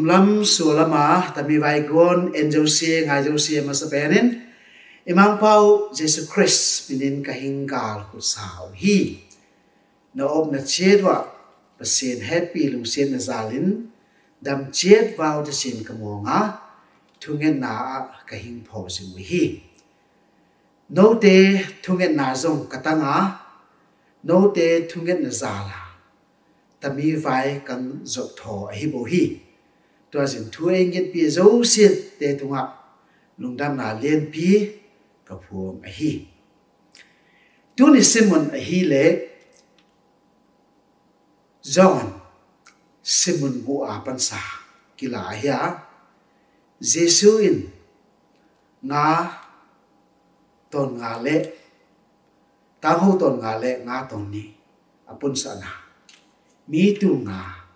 tum lam su lama ah, tami vai gon en jo si ngai jo si ma sa penin imang pau jesus christ, minin ka hingal ku sao hi. Na ob na chedwa pasien happy lung sen na zalin dam chet vào ta sin ka mo nga. Thungen na ah ka hing pho si hi. No te thungen na zong katanga no te thungen na zala tami vai kan zok tho hi bo hi to jin thu bia dấu pi để thu te lùng đam là liên pi ka phuam a hi tu ni simon a hi le john simon bu a pan sa kila ya jesu in nga ton nga le ta ho ton nga le nga ton ni. Apun sa na mi tu nga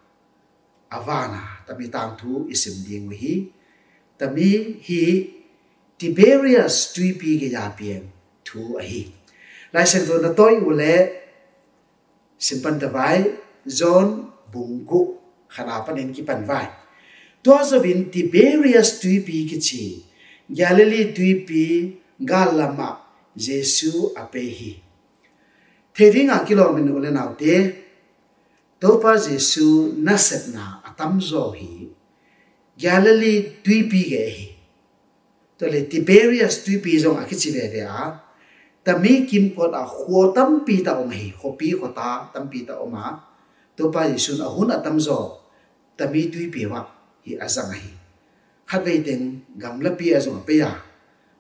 avana tami tang thu isim ding hi. Tami hi, tiberius tui pi ge ya pian thu a hi lai sen do na toi u le simpan da vai, zon bungku khana panen ki pan vai. To so vin tiberius tui pi ki chi galilee tui pi galama jesu ape hi. Theringa kilomin ule nau te topa jesu naset na atam zo hi galilee tui pi ge hi to le tiberius tui pi zo akichi ve ve a tami kim ko a kho tam pi ta om hi kho pi ko ta tam pi ta oma topa jesu na hun atam zo tami tui pi wa hi azang hi khat ve ten gam la pi azong pe ya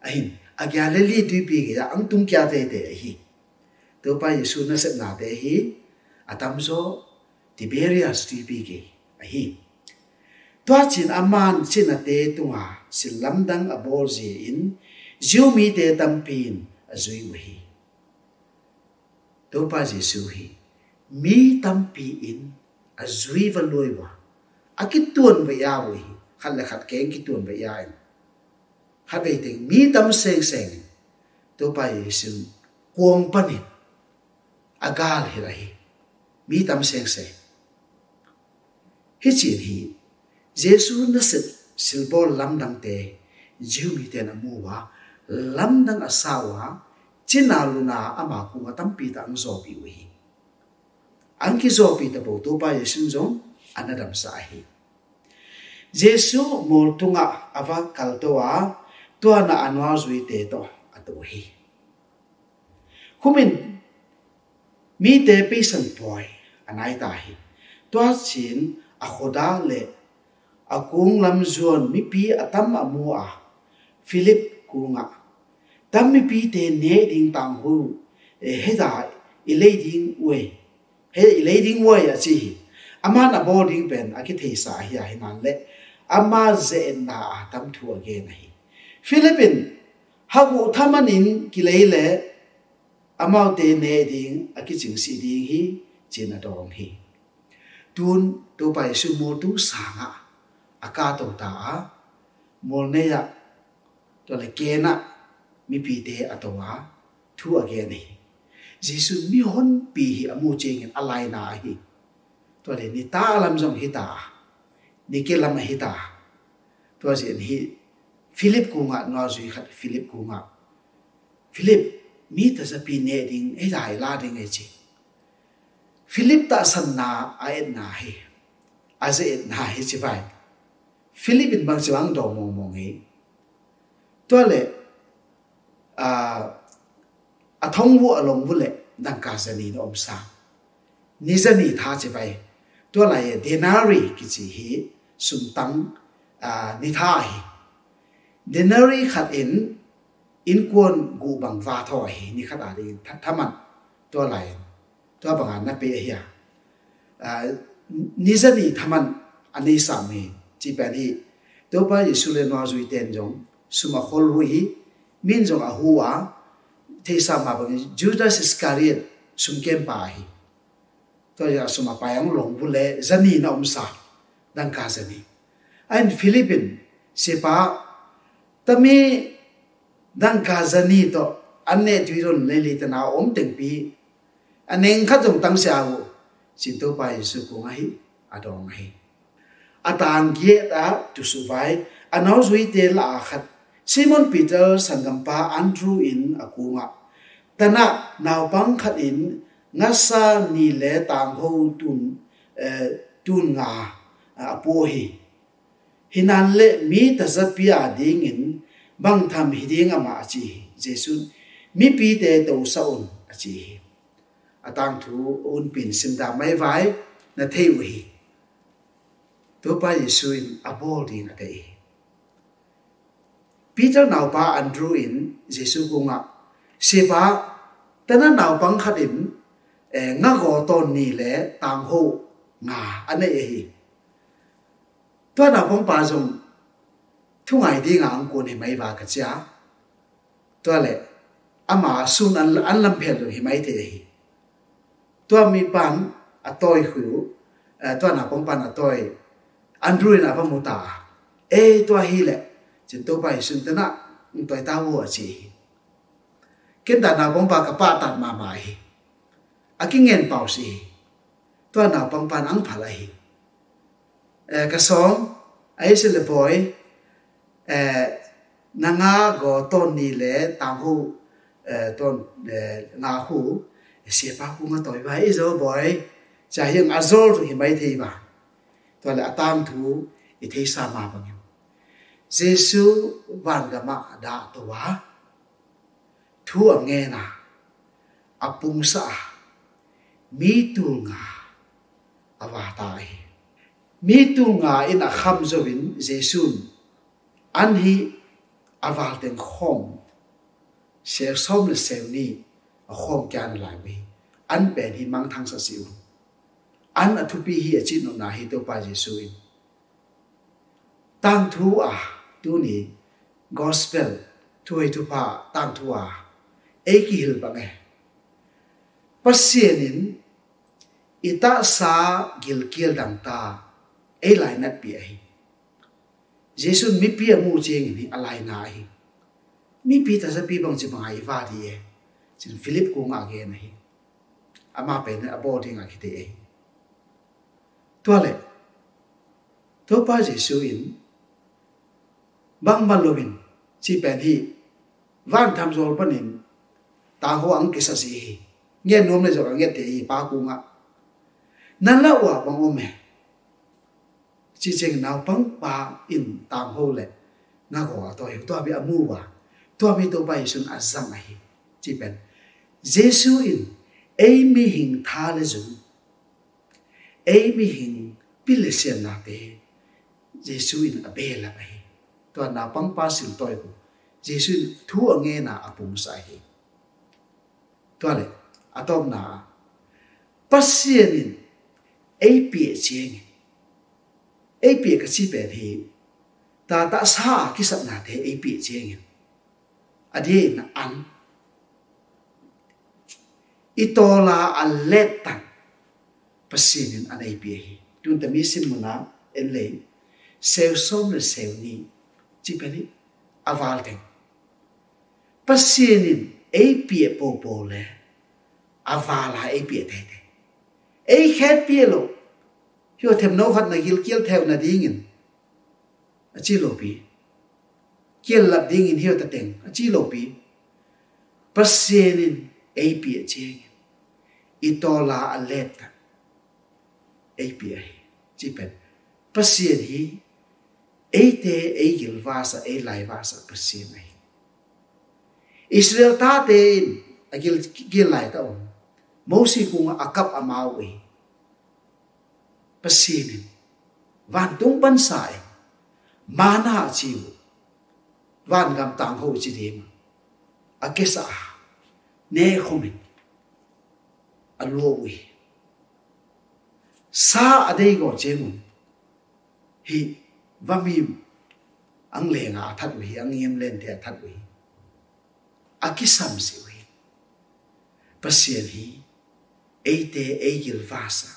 ahin a galilee tui pi ge ya ang tum kya te te hi topa jesu na set na te hi atam Tiberias Tiberius tui pi ge ahi tua chin aman chin a te tunga sil lamdang a bol zi in ziu mi te tampin a zui wahi to pa su hi, mi tampi in a zui va loi wa a ki tuan va ya wa hi khat la khat keng ki tuan va ya in. Khat ve te mi tam seng seng to pa jesu kuang panin agal hi. À, Rahi mi tam seng seng hi chin hi jesu na sit silbol lamdang te jiu mi te na muwa lamdang asawa china luna ama ku nga tampi ta ang zobi wi ang ki zobi ta bo to pa yesu jong anadam sa hi jesu mol tunga ava kaltowa to na anwa zui te to ato hi kumin mi te pi san poi anai ta hi to chin a khoda le. A kung lam zuan mi pi atam amu a philip kunga. Tam mi pi te ne ding tang hu. E he da, i le ding we he, i le ding we a chi. Ama na bo ding pen, a ki the sa hi a hi nan le. Ama ze na tam thu again hi. Philippine, ha wu thamanin ki le. Le amau te ne ding, a ki ching si ding hi chin a dong hi tun to mô su sáng tu sanga aka to ta mol này ạ tôi lại ke nạ mi bì tế ạ tổ á thu again à này, jisu mi hon pi hi amu à cheng alai na hi to le ni ta làm dòng hi ta ni ke làm hi ta to jen hi philip cũng nga nói zui khat philip cũng nga philip mi ta sa pi nè ding e dai la ding ấy chi philip ta san na a en na hi a ze en na hi chi vai philip in bang chiwang do mo mo ngi to le a a thong wo along bu le dang ka sa ni om sa ni sa ni tha chi vai to la ye denari ki chi hi sum tang a ni tha hi denari khat in in kwon gu bang va tho hi ni khat a ri thaman to la ye ตัวบางอันนับเปียเฮียนิสัยทำมันอันนี้สามีจีเป็นที่ตัวไปยิสุเลนวาจุยเตนจงสมาคลวิมินจงอาหัวเที่สามาเป็จูดาสอิสคาริตสมเกมป่าฮีตัวจะสมาไปยังหลงบุเลจะนนีนอมสาดังกาจะนีอันฟิลิปปินเสปาตมีดังกาจะนนีตัวอันเนตุยรนเลลิตนาอมเต็งปี teng pi aneng kha jong tang sia wo sin to pa yesu ko ngai adong hi. Atang gie ta, tu su vai anau zui te la khat. Simon peter, sangampa, andrew in akunga tana naw pang khat in ngasa ni le tang ho tun e, tun nga apo hi. Hinan le mi ta zapia ding in, bang tham hi ding ama chi jesu, mi pi te to sa un chi atang thu un pin sim da mai vai na thei wi tu pa yesu in abol ding ate Peter nào pa Andrew in Jesu ku nga se ba tana nào bang e nga go ton ni le tang ho nga ane e hi tu na pong pa jong thu ngai di nga ang ko ni mai ba ka cha tu le ama sun an an lam phe lo hi mai te hi ตัวมีปันอตอยหิวตัวหน้าปงปันอตอยอันรู้น้าพมตาเอตัวฮีแหละจินตัวไปสุนตนะตัวตาวัวจีกินแต่หน้าปงปากับป้าตัดมาใหม่อากิเงินเป่าสีตัวหน้าปงปันอังผาลัยเอกระสองไอ้สิเลปอยเอนางาก็ต้นนี่แหละตามหูเอ่อต้นเอ่อนาหู sẽ bao cũng mà tội vậy rồi bởi chả hiện à rồi rồi hiện mấy thì mà. Tôi lại tam thú thì thấy sa mà bằng nhau. Giêsu vàng gà mạ đã tỏa thu ở nghe nà. À bung sa. Mi tu ngà. À và tai, mi tu ngà in à khăm rồi vĩnh Giêsu anh hi à vào tiếng khom. Sẽ xong là xem ni. A khom kyan lai mi an pen hi mang thang sa siu an a thu pi hi a chin no na hi to pa Giêsu in tang thu a tu ni gospel thu hai thu pa tang thu a e ki hil ba nge pasienin ita sa gil kiel dang ta e lai nat pi ai Giêsu mi pi a mu cheng ni alai na hi mi pi ta sa pi bang chi bang ai va di e chin Philip ko nga ge na hi ama pe na abo ding a kite e tuale to pa yên, in bang ban lovin chi pen hi van tham zol panin ta ho ang kisa si hi nghe nom le zo nghe te hi pa ku nga nan la wa bang o me chi cheng nào pang pa in tam ho le nga ko to hi to bi amu wa to bi to bai sun azang a hi chi pen jesu in ei mi hing tha le zum ei mi hing pile sian na te jesu in a be la mai to na pang pa sil toi ko jesu thu a nge na a pum sa hi to le atom na pasienin ei pie cheng ei pi ka chi be thi ta ta sa ki sap na te ei pie cheng ade na an itola aletan. Pasienin an ei pie hi tun ta mi sim muna en le sew som le sew ni. Chi pe ni aval teng pasienin ei pie po po le. Avala ei pia te te ei khet pia lo. Yo them no khat na gil kiel theo na dingin. A chi lo pi. Kiel lap dingin hiyo ta teng a chi lo pi. Pasinin pasienin ei pie cheng itola aleta ei a chi pen pasien hi ei te ei gil vasa ei lai vasa pasien ai Israel ta te a gil gil lai ta on mo si kung akap amawi pasinin van tung ban sai mana chiu van gam tang ho chi dim akesa nee kom ik allowi sa adei go chengun hi vamim ang le nga that wi ang yem len te that wi akisam si wi pasien hi eite eigil vasa.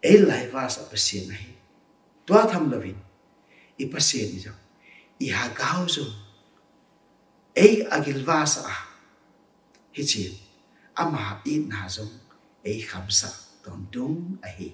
Elai vasa pasien hi. Tua tham lavin i pasien ni jo i ha gao zo. Ei agil vasa. ah hi chin ama i na giống ấy khám ton dung a hi